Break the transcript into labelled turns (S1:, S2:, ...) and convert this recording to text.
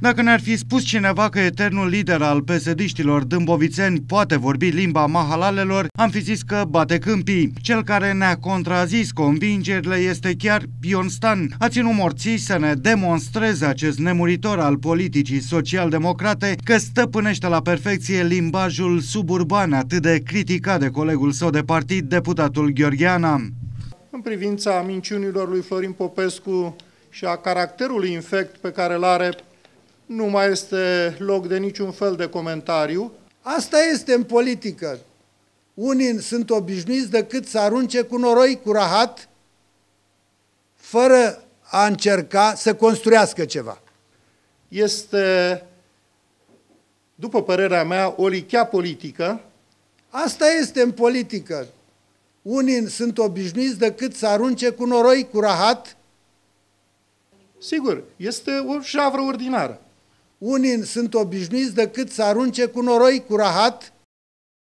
S1: Dacă ne-ar fi spus cineva că eternul lider al psd dâmbovițeni poate vorbi limba mahalalelor, am fi zis că bate câmpii. Cel care ne-a contrazis convingerile este chiar Ion Stan. A ținut morții să ne demonstreze acest nemuritor al politicii social-democrate că stăpânește la perfecție limbajul suburban atât de criticat de colegul său de partid, deputatul Gheorgheana.
S2: În privința minciunilor lui Florin Popescu și a caracterului infect pe care îl are nu mai este loc de niciun fel de comentariu.
S3: Asta este în politică. Unii sunt obișnuiți decât să arunce cu noroi, cu rahat, fără a încerca să construiască ceva.
S2: Este, după părerea mea, o lichea politică.
S3: Asta este în politică. Unii sunt obișnuiți decât să arunce cu noroi, cu rahat.
S2: Sigur, este o javră ordinară.
S3: Unii sunt obișnuiți decât să arunce cu noroi, cu rahat,